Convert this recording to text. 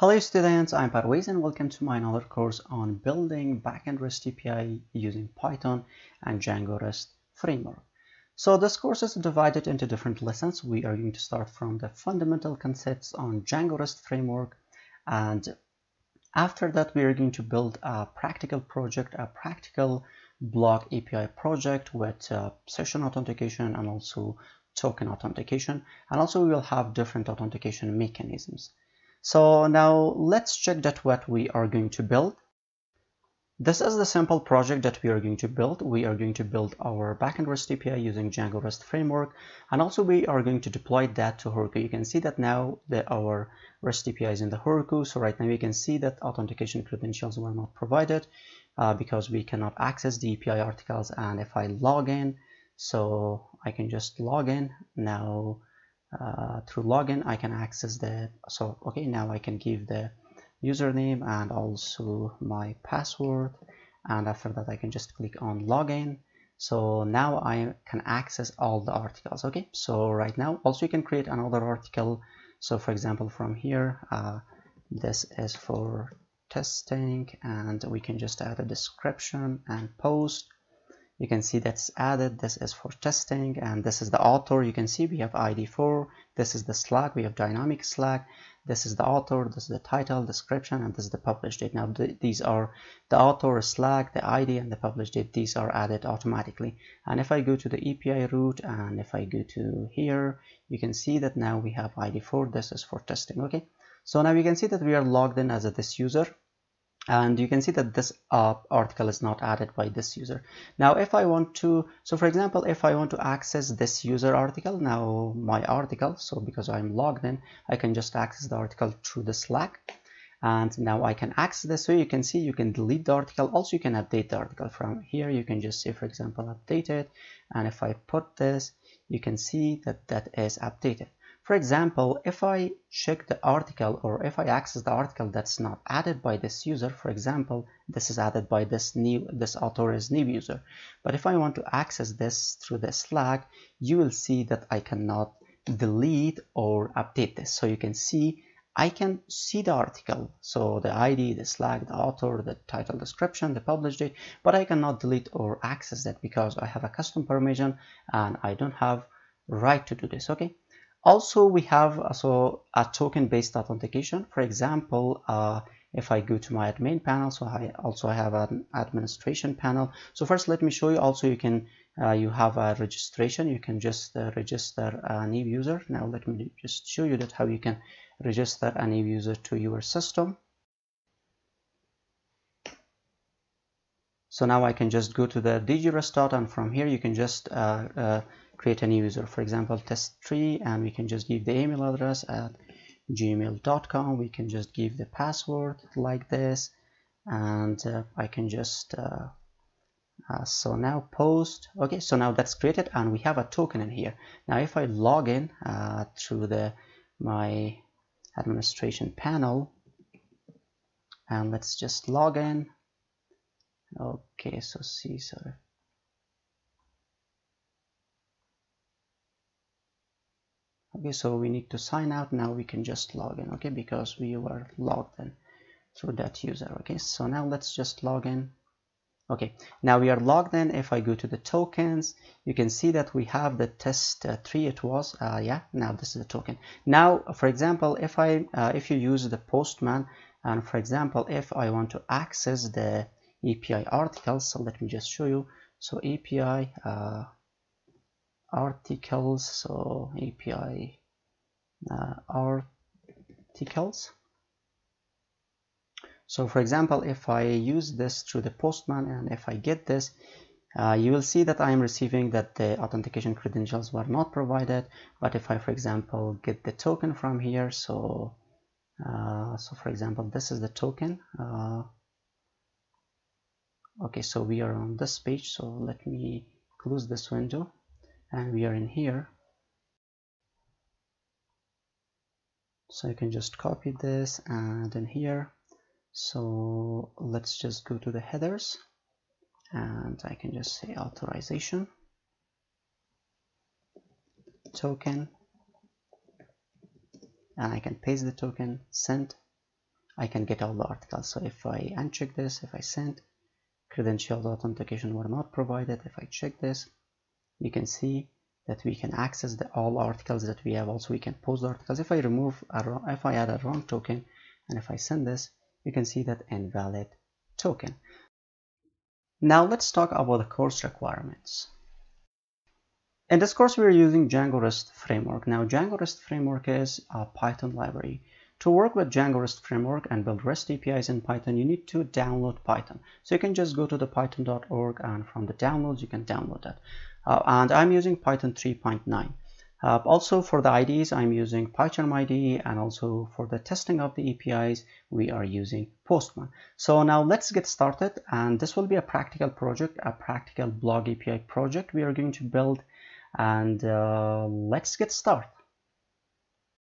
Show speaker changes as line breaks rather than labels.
Hello students, I'm Parvez and welcome to my another course on building backend REST API using Python and Django REST framework. So this course is divided into different lessons. We are going to start from the fundamental concepts on Django REST framework and after that we are going to build a practical project, a practical blog API project with uh, session authentication and also token authentication and also we will have different authentication mechanisms. So now let's check that what we are going to build. This is the simple project that we are going to build. We are going to build our backend REST API using Django REST framework and also we are going to deploy that to Heroku. You can see that now that our REST API is in the Heroku. So right now you can see that authentication credentials were not provided uh, because we cannot access the API articles and if I log in, so I can just log in now uh, through login I can access the so okay now I can give the username and also my password. And after that I can just click on login. So now I can access all the articles okay? So right now also you can create another article. So for example from here uh, this is for testing and we can just add a description and post you can see that's added this is for testing and this is the author. You can see we have id4 this is the slack we have dynamic slack this is the author this is the title description and this is the publish date. Now th these are the author slack the id and the publish date. These are added automatically. And if i go to the api root and if i go to here you can see that now we have id4 this is for testing. Okay. So now you can see that we are logged in as a this user and you can see that this uh, article is not added by this user. Now if I want to so for example if I want to access this user article now my article so because I'm logged in I can just access the article through the Slack. And now I can access this. So you can see you can delete the article. Also you can update the article from here. You can just say for example update it. And if I put this you can see that that is updated for example, if I check the article or if I access the article that's not added by this user, for example, this is added by this new, this author is new user. But if I want to access this through the Slack, you will see that I cannot delete or update this. So you can see I can see the article, so the ID, the Slack, the author, the title description, the publish date, but I cannot delete or access that because I have a custom permission and I don't have right to do this, okay? Also, we have also a token-based authentication. For example, uh, if I go to my admin panel, so I also have an administration panel. So first, let me show you. Also, you can uh, you have a registration. You can just uh, register a new user. Now, let me just show you that how you can register a new user to your system. So now I can just go to the dj-rest-auth and from here you can just uh, uh, create a new user. For example test3 and we can just give the email address at gmail.com we can just give the password like this and uh, I can just uh, uh, so now post. Okay so now that's created and we have a token in here. Now if I log in uh, through the my administration panel and let's just log in. Okay so see sorry okay so we need to sign out. Now we can just log in okay? Because we were logged in through that user okay? So now let's just log in. Okay now we are logged in. If I go to the tokens you can see that we have the test uh, 3 it was uh, yeah now this is the token. Now for example if I uh, if you use the postman and for example if I want to access the API articles so let me just show you. So API uh, articles so API uh, articles. So for example if I use this through the postman and if I get this uh, you will see that I am receiving that the authentication credentials were not provided. But if I for example get the token from here so uh, so for example this is the token uh, okay so we are on this page so let me close this window and we are in here so you can just copy this and in here so let's just go to the headers and I can just say authorization token and I can paste the token send I can get all the articles. So if I uncheck this, if I send, credentialed authentication were not provided. If I check this, you can see that we can access the all articles that we have. Also, we can post articles. If I remove, a, if I add a wrong token, and if I send this, you can see that invalid token. Now let's talk about the course requirements. In this course, we're using Django REST framework. Now, Django REST framework is a Python library. To work with Django REST framework and build REST APIs in Python, you need to download Python. So you can just go to the python.org and from the downloads, you can download that. Uh, and I'm using Python 3.9. Uh, also for the IDEs, I'm using PyCharm IDE and also for the testing of the APIs, we are using Postman. So now let's get started and this will be a practical project, a practical blog API project we are going to build and uh, let's get started.